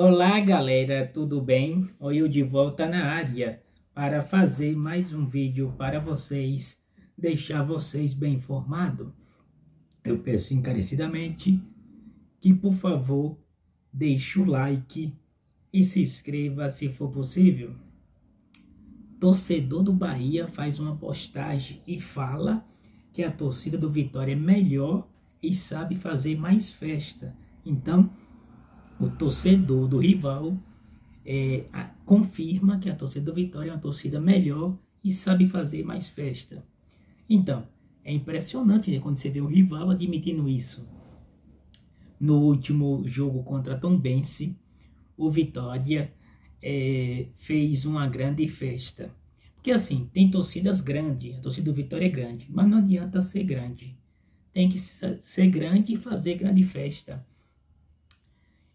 Olá galera, tudo bem? Oi, eu de volta na área para fazer mais um vídeo para vocês, deixar vocês bem informados. Eu peço encarecidamente que por favor deixe o like e se inscreva se for possível. Torcedor do Bahia faz uma postagem e fala que a torcida do Vitória é melhor e sabe fazer mais festa. Então, o torcedor do rival é, a, confirma que a torcida do Vitória é uma torcida melhor e sabe fazer mais festa. Então, é impressionante né, quando você vê o rival admitindo isso. No último jogo contra Tom Bense, o Vitória é, fez uma grande festa. Porque assim, tem torcidas grandes, a torcida do Vitória é grande, mas não adianta ser grande. Tem que ser grande e fazer grande festa.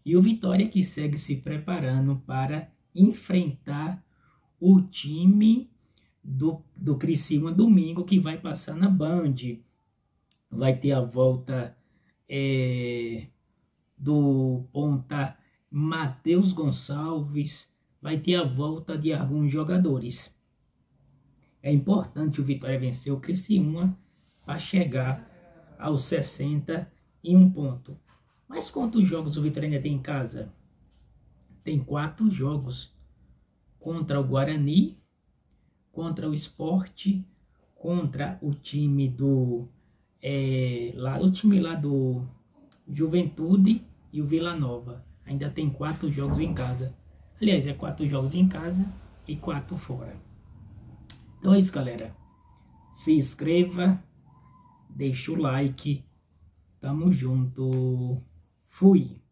E o Vitória que segue se preparando para enfrentar o time do, do Criciúma domingo que vai passar na Band. Vai ter a volta é, do ponta Matheus Gonçalves, vai ter a volta de alguns jogadores. É importante o Vitória vencer o Criciúma para chegar aos 61 pontos. Mas quantos jogos o Vitória ainda tem em casa? Tem quatro jogos. Contra o Guarani, contra o Esporte, contra o time do... É, lá, o time lá do Juventude e o Vila Nova. Ainda tem quatro jogos em casa. Aliás, é quatro jogos em casa e quatro fora. Então é isso, galera. Se inscreva, deixa o like. Tamo junto. Fui.